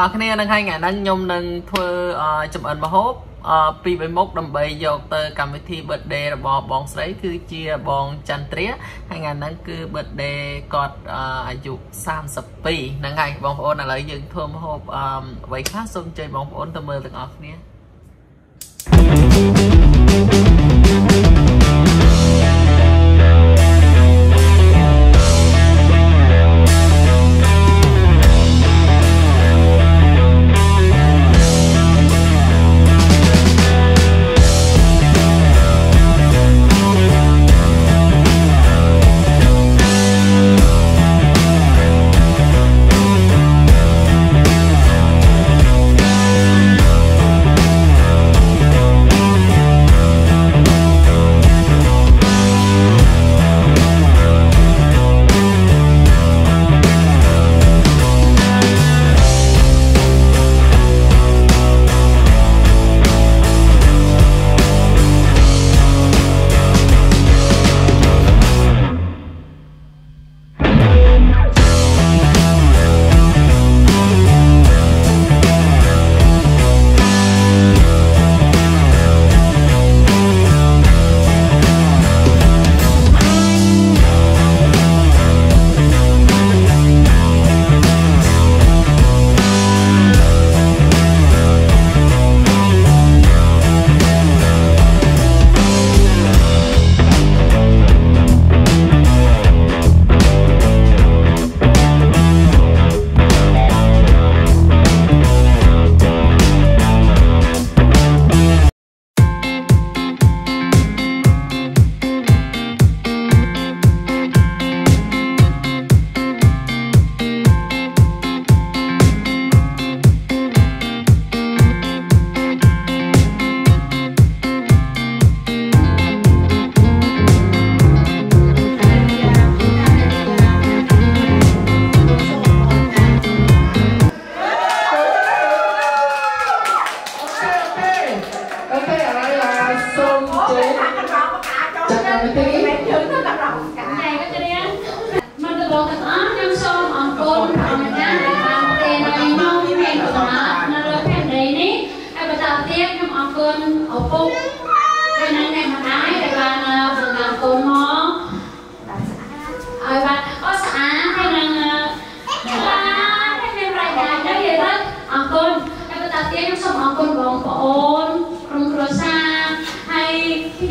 អស់គ្នានឹងហើយថ្ងៃហ្នឹងខ្ញុំនឹងធ្វើចំអិនម្ហូបពីបីមុខដើម្បីយកទៅកម្មវិធី birthday របស់បងស្រី គឺជាបងចន្ទ្រាហើយថ្ងៃហ្នឹងគឺ birthday គាត់អាយុ32ហ្នឹងហើយបងប្អូនឥឡូវយើងធ្វើម្ហូបអ្វីខ្លះសូមជួយបងប្អូនទៅមើលទាំងអស់គ្នា thank you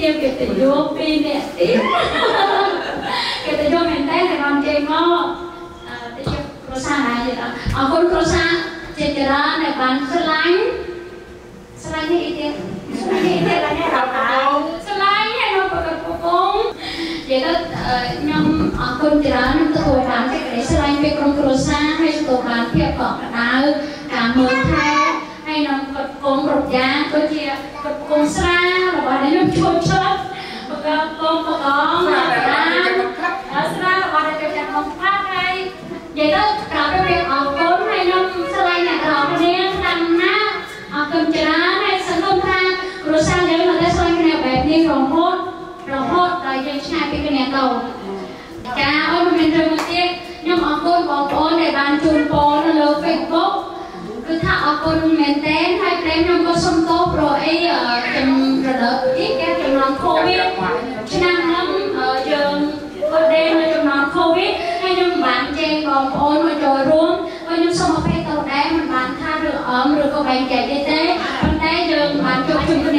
ជាកិត្តិយសពីរនាក់ទៀតកិត្តិយសមែនតើតែបានជើងមកតិចគ្រួសារណាយល់អរគុណគ្រួសារជាច្រើនដែលបានស្រឡាញ់ស្រឡាញ់នេះអីទៀតស្រឡាញ់នេះទៀតឡាញ់នេះដល់តាស្រឡាញ់ហើយនៅប្រកបកំពុងនិយាយទៅខ្ញុំអរគុណច្រើនខ្ញុំទទួលបានសេចក្តីស្រឡាញ់ពីក្រុមគ្រួសារហើយទទួលបានភាពកក់ក្តៅការមើលថែហើយនឹងគ្រប់គងគ្រប់យ៉ាងដូចជាគ្រប់គងស្រារបស់ខ្ញុំជួយជួយ យកកូនមកងតាមស្រារបស់ដែលចូលចិត្តមកផាត់ហើយនិយាយទៅក្រោយរៀបអរគុណហើយខ្ញុំស្រឡាញ់អ្នកទាំងអស់គ្នាខ្លាំងណាស់អរគុណច្រើនហើយសង្ឃឹមថាគ្រួសារយើងនៅតែស្រឡាញ់គ្នាបែបនេះរហូតរហូតដល់យើងឆ្ងាយពីគ្នាទៅចាអូនមិនមានរឿងមួយទៀតខ្ញុំអរគុណបងប្អូនដែលបានជូនពរនៅលើ Facebook គឺថាអរគុណមែនទែនហើយព្រមខ្ញុំក៏សុំទោសព្រោះអីចំណរដូវនេះគេំង Covid ឆ្នាំហ្នឹងយើងអត់ដេកនៅចំណង Covid ហើយខ្ញុំមិនបានចេញបងប្អូនមកចូលរួមហើយខ្ញុំសូមអភ័យទោសដែរមិនបានថារឿងអមឬក៏បែងចែកទេទេប៉ុន្តែយើងបានជួបជុំគ្នា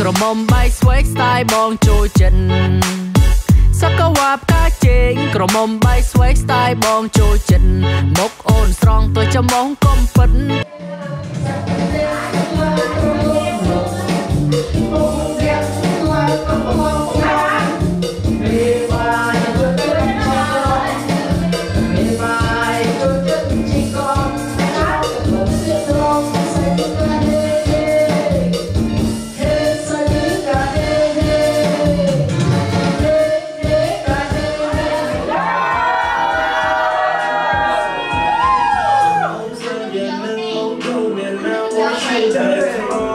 ស្វែកស្ទាយបងចូលចិត្តសកវ៉ាផ្កាជេងក្រមុំបាយស្វែកស្ទាយបងចូលចិត្តមុខអូនស្រង់ទៅចំងកុំពិត fortune does.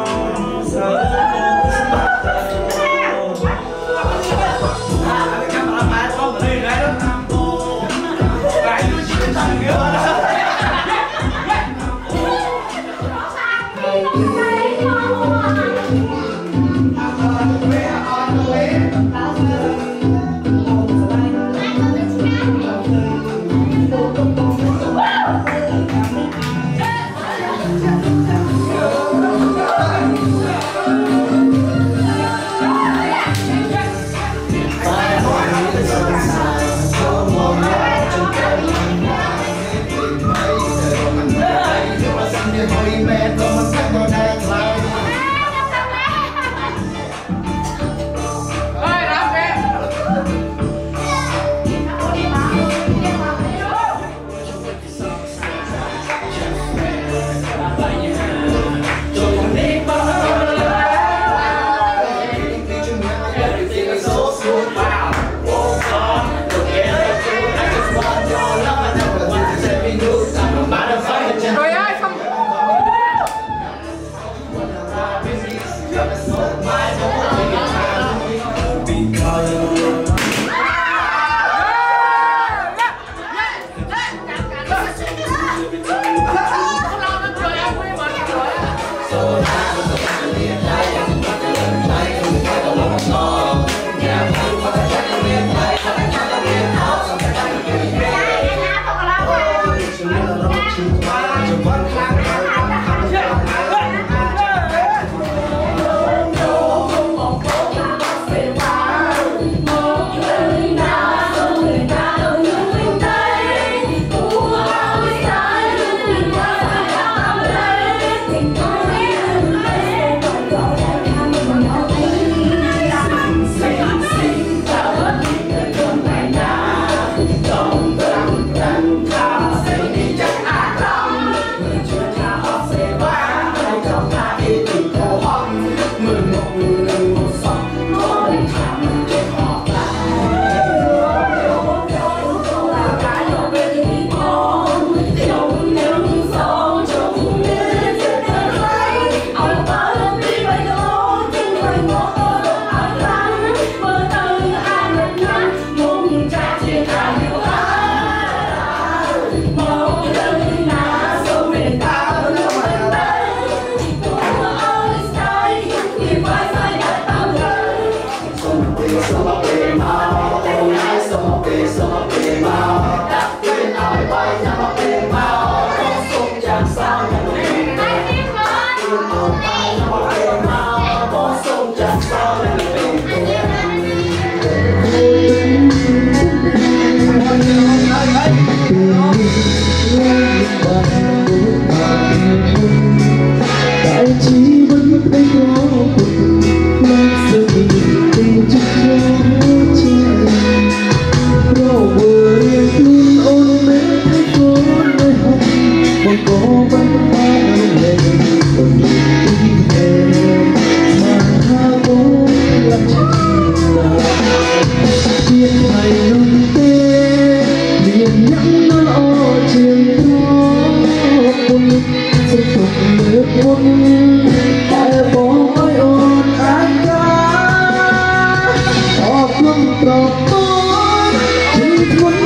ប្រកបជាធ្ងន់